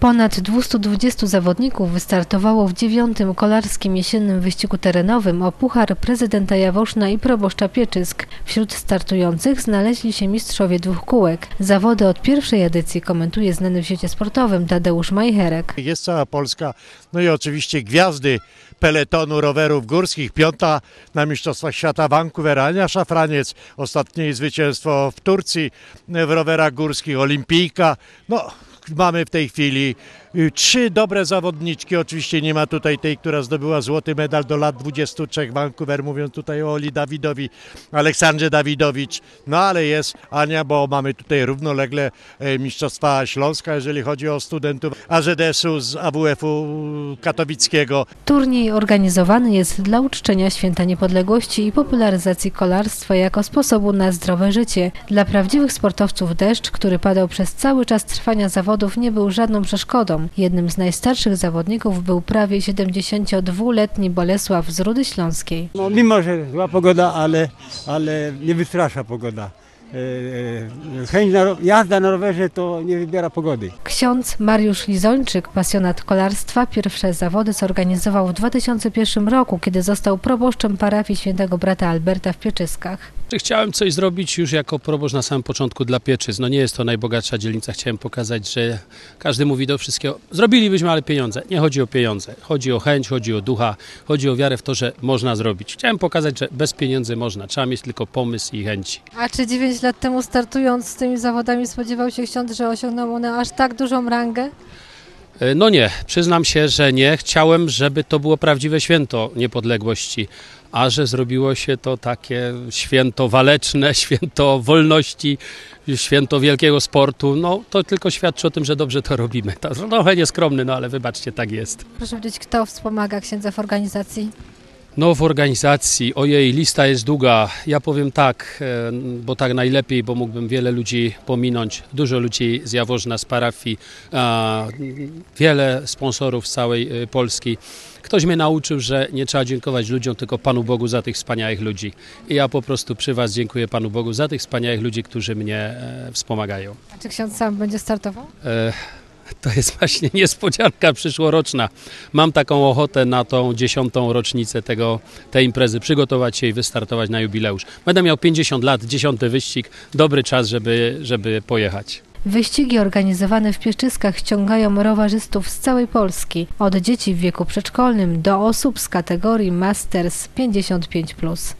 Ponad 220 zawodników wystartowało w dziewiątym kolarskim jesiennym wyścigu terenowym o Puchar Prezydenta Jaworzna i Proboszcza Pieczysk. Wśród startujących znaleźli się mistrzowie dwóch kółek. Zawody od pierwszej edycji komentuje znany w świecie sportowym Tadeusz Majcherek. Jest cała Polska, no i oczywiście gwiazdy peletonu rowerów górskich. Piąta na Mistrzostwach Świata Vancouver, Ania Szafraniec, ostatnie zwycięstwo w Turcji w rowerach górskich, olimpijka. No, mamy w tej chwili trzy dobre zawodniczki. Oczywiście nie ma tutaj tej, która zdobyła złoty medal do lat 23 Vancouver, mówiąc tutaj o Oli Dawidowi, Aleksandrze Dawidowicz. No ale jest Ania, bo mamy tutaj równolegle e, Mistrzostwa Śląska, jeżeli chodzi o studentów AZS-u z AWF-u katowickiego. Turniej organizowany jest dla uczczenia Święta Niepodległości i popularyzacji kolarstwa jako sposobu na zdrowe życie. Dla prawdziwych sportowców deszcz, który padał przez cały czas trwania zawodów, nie był żadną przeszkodą. Jednym z najstarszych zawodników był prawie 72-letni Bolesław z Rudy Śląskiej. No, mimo, że zła pogoda, ale, ale nie wystrasza pogoda. E, e, Chęć na, jazda na rowerze to nie wybiera pogody. Ksiądz Mariusz Lizończyk, pasjonat kolarstwa, pierwsze zawody zorganizował w 2001 roku, kiedy został proboszczem parafii świętego brata Alberta w Pieczyskach. Chciałem coś zrobić już jako proboszcz na samym początku dla Pieczyc. No nie jest to najbogatsza dzielnica. Chciałem pokazać, że każdy mówi do wszystkiego. Zrobilibyśmy, ale pieniądze. Nie chodzi o pieniądze. Chodzi o chęć, chodzi o ducha, chodzi o wiarę w to, że można zrobić. Chciałem pokazać, że bez pieniędzy można. Trzeba mieć tylko pomysł i chęci. A czy 9 lat temu startując z tymi zawodami spodziewał się ksiądz, że osiągną one aż tak dużą rangę? E, No nie, przyznam się, że nie. Chciałem, żeby to było prawdziwe święto niepodległości, a że zrobiło się to takie święto waleczne, święto wolności, święto wielkiego sportu, no to tylko świadczy o tym, że dobrze to robimy. To trochę nieskromny, no ale wybaczcie, tak jest. Proszę powiedzieć, kto wspomaga księdza w organizacji? No w organizacji, ojej, lista jest długa. Ja powiem tak, e, bo tak najlepiej, bo mógłbym wiele ludzi pominąć. Dużo ludzi z Jaworzna, z parafii, wiele sponsorów z całej e, Polski. Ktoś mnie nauczył, że nie trzeba dziękować ludziom, tylko Panu Bogu za tych wspaniałych ludzi. I ja po prostu przy Was dziękuję Panu Bogu za tych wspaniałych ludzi, którzy mnie e, wspomagają. A czy ksiądz sam będzie startował? E, To jest właśnie niespodzianka przyszłoroczna. Mam taką ochotę na tą dziesiątą rocznicę tego, tej imprezy, przygotować się i wystartować na jubileusz. Będę miał 50 lat, dziesiąty wyścig, dobry czas, żeby, żeby pojechać. Wyścigi organizowane w Pieczyskach ściągają rowerzystów z całej Polski, od dzieci w wieku przedszkolnym do osób z kategorii Masters 55+.